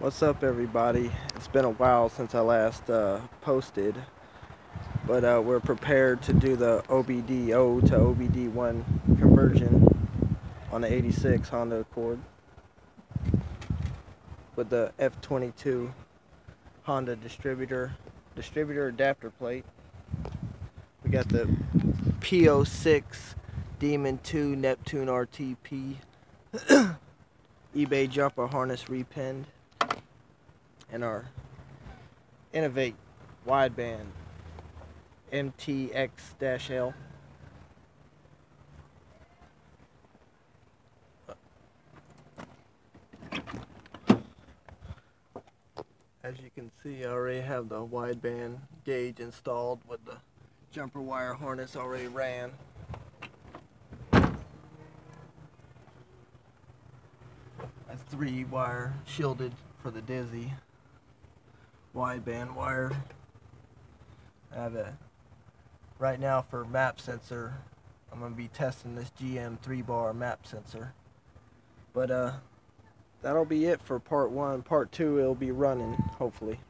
What's up, everybody? It's been a while since I last uh, posted, but uh, we're prepared to do the OBD-O to OBD1 conversion on the 86 Honda Accord with the F22 Honda distributor distributor adapter plate. We got the P06 Demon 2 Neptune RTP eBay jumper harness repinned and our Innovate wideband MTX-L. As you can see, I already have the wideband gauge installed with the jumper wire harness already ran. That's three wire shielded for the Dizzy wideband wire. I have a right now for map sensor. I'm gonna be testing this GM three bar map sensor. But uh, that'll be it for part one. Part two, it'll be running hopefully.